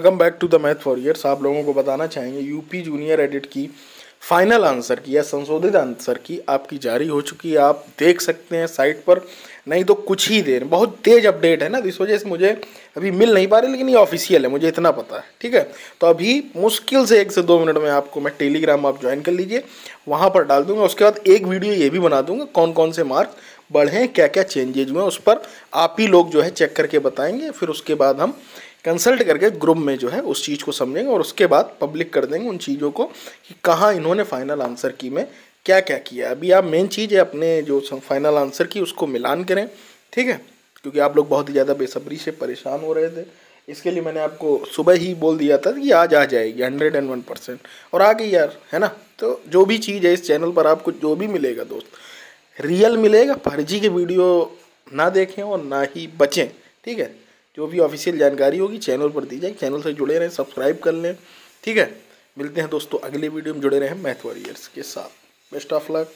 Welcome back to the math for years आप लोगों को बताना चाहेंगे यूपी जूनियर एडिट की फाइनल आंसर की या संशोधित आंसर की आपकी जारी हो चुकी है। आप देख सकते हैं साइट पर नहीं तो कुछ ही देर, बहुत तेज अपडेट है ना इस वजह से मुझे अभी मिल नहीं पा रही, लेकिन ये ऑफिशियल है, मुझे इतना पता है, ठीक है? तो अभी मुश्किल से एक से दो मिनट में आपको मैं टेलीग्राम आप ज्वाइन कर लीजिए, वहाँ पर डाल दूँगा, उसके बाद एक वीडियो ये भी बना दूँगा कौन कौन से मार्क्स बढ़े क्या क्या चेंजेज हुए, उस पर आप ही लोग जो है चेक करके बताएँगे, फिर उसके बाद हम कंसल्ट करके ग्रुप में जो है उस चीज़ को समझेंगे, और उसके बाद पब्लिक कर देंगे उन चीज़ों को, कि कहाँ इन्होंने फाइनल आंसर की में क्या क्या? किया अभी आप मेन चीज़ है अपने जो फाइनल आंसर की, उसको मिलान करें, ठीक है? क्योंकि आप लोग बहुत ही ज़्यादा बेसब्री से परेशान हो रहे थे। इसके लिए मैंने आपको सुबह ही बोल दिया था कि आज आ जाएगी हंड्रेड एंड वन परसेंट और आ गई यार, है ना? तो जो भी चीज़ है इस चैनल पर आपको जो भी मिलेगा दोस्त रियल मिलेगा, फर्जी के वीडियो ना देखें और ना ही बचें, ठीक है? जो भी ऑफिशियल जानकारी होगी चैनल पर दी जाएगी चैनल से जुड़े रहें सब्सक्राइब कर लें, ठीक है? मिलते हैं दोस्तों, अगले वीडियो में जुड़े रहें मैथ वॉरियर्स के साथ। Best of luck.